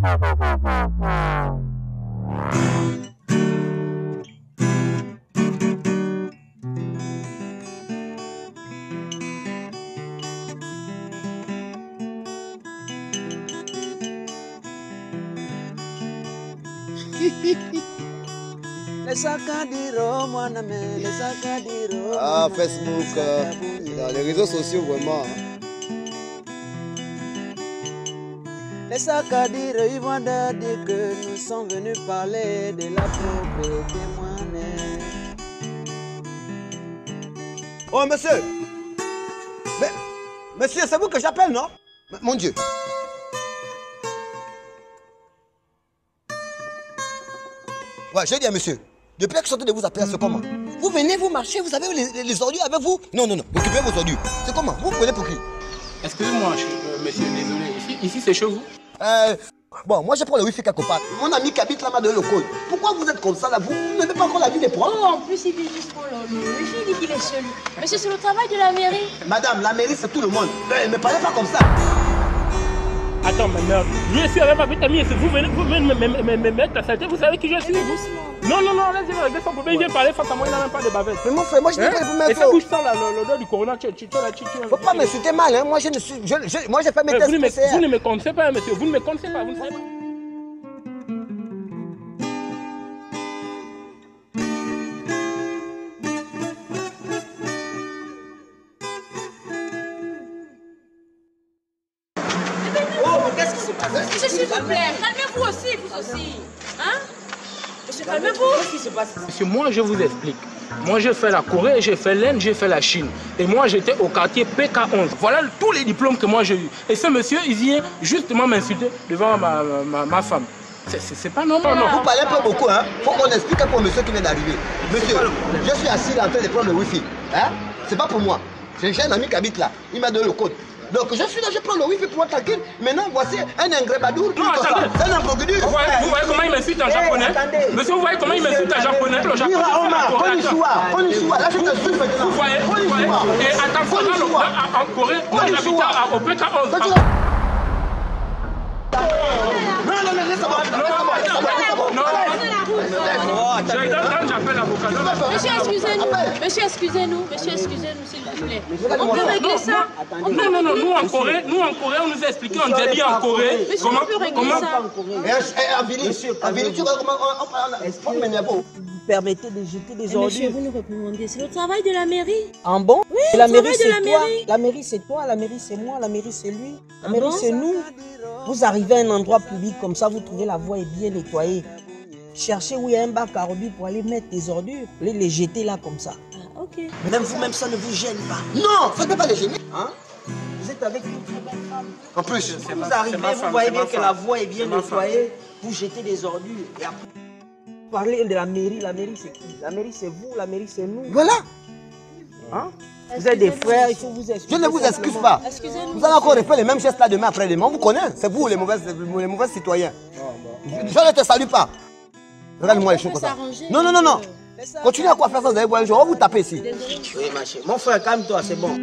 Ah, Facebook, euh, dans les réseaux sociaux, vraiment. Les sacs à dire, ils vont dire que nous sommes venus parler de la pauvre témoignée. Oh, monsieur Mais, monsieur, c'est vous que j'appelle, non? Mais, Mon Dieu. Ouais, j'ai dit à monsieur, depuis que je sortais de vous appeler, c'est comment? Vous venez, vous marchez, vous avez les, ordures avec vous? Non, non, non, occupez vos ordures. C'est comment? Vous prenez pour qui? Excusez-moi, euh, monsieur, désolé. Ici, ici c'est chez vous? Euh, bon, moi je prends le wifi quelque part. Mon ami qui habite là-bas de le col. Pourquoi vous êtes comme ça là? Vous n'avez pas encore la vie des points Oh, en plus, il vit juste pour le le wifi, il dit qu'il est seul. Monsieur, c'est le travail de la mairie. Madame, la mairie c'est tout le monde. Ne me parlez pas comme ça. Attends, mais merde. Je suis avec ma petite amie et c'est vous venez, vous venez me, me, me, me mettre la saleté. Vous savez qui je suis Mais vous doucement. Non, non, non, laissez-moi régler son problème. Il vient parler face à moi, il n'a même pas de bavette. Mais mon frère, moi je n'ai pas les Et premiers ça bouge ça là, le- l'odeur du corona, tu, tu, tu, tu, tu, Faut pas m'insulter mal, hein. Moi je ne suis. Je, je- moi j'ai fait mes Mais tests vous, ne me, PCR. vous ne me connaissez pas, hein, monsieur. Vous ne me connaissez pas. Vous ne savez pas. Oh, mais qu'est-ce qui se passe s'il vous plaît, calmez-vous aussi, vous aussi. Hein? Monsieur, calmez-vous. Qu'est-ce qui se passe Monsieur, moi, je vous explique. Moi, j'ai fait la Corée, j'ai fait l'Inde, j'ai fait la Chine. Et moi, j'étais au quartier PK11. Voilà tous les diplômes que moi j'ai eu. Et ce monsieur, il vient justement m'insulter devant ma, ma, ma femme. C'est- pas normal, non. Vous parlez pas beaucoup, hein Faut qu'on explique pour monsieur qui vient d'arriver. Monsieur, je suis assis là en train de prendre le wifi. Hein C'est pas pour moi. J'ai j'ai un ami qui habite là. Il m'a donné le code. Donc je suis là, je prends le wifi pour être tranquille. Maintenant, voici un ingrébadour Non, attendez. Un ambrogudur. Vous voyez, vous voyez comment il m'insulte en japonais Monsieur, vous voyez comment il m'insulte en japonais Le japonais, Mira, Omar, konnichiwa, konnichiwa. Là, je te suis maintenant. Vous voyez, vous voyez. Et Konnichiwa. en, Corée, à- au PK11. Quand tu vas- Non, non, non, laisse-moi, laisse-moi, laisse-moi, laisse-moi. Non, Oh, attends. je- dans- dans- j'appelle l'avocat. non, non. Monsieur, excusez-nous. Monsieur, excusez-nous. Monsieur, excusez-nous, s'il vous plaît. On peut régler ça. Non, non, non, nous en Corée, nous en Corée, on nous a expliqué, on nous a dit en Corée. Monsieur, Comment, on peut régler comment, ça. Eh, eh, Avili, Avili, tu vois comment on- parle. Vous permettez de jeter des Eh, Monsieur, ordures vous nous réprimandez. C'est le travail de la mairie. En bon Oui, la le mairie travail de c'est la toi. mairie. La mairie c'est toi, la mairie c'est moi, la mairie c'est lui. La Ah mairie bon c'est nous. Vous arrivez à un endroit public comme ça, vous trouvez la voie est bien nettoyée. Cherchez où il y a un bac à ordures pour aller mettre des ordures. Vous allez les jeter là comme ça. Ah, ok. Même vous, même ça ne vous gêne pas. Non, faites pas les gêner. Hein? Vous êtes avec une très belle femme. En plus, Vous ma- arrivez, vous femme, voyez bien que femme. la voie est bien nettoyée. Vous jetez des ordures. Et après, vous parlez de la mairie. La mairie c'est qui? La mairie c'est vous, la mairie c'est nous. voilà. Hein? Vous êtes des frères, il faut vous Je excuser. ne vous excuse pas. Excusez-nous. Vous allez encore refaire les mêmes gestes là demain après demain. On vous connaît. C'est vous les mauvais, les mauvais citoyens. Je ne te salue pas. Regarde-moi les choses comme ça. Non, non, non, non. Continuez à quoi faire ça, vous allez voir un jour. On va vous taper ici. Oui, ma chérie. Mon frère, calme-toi, c'est bon.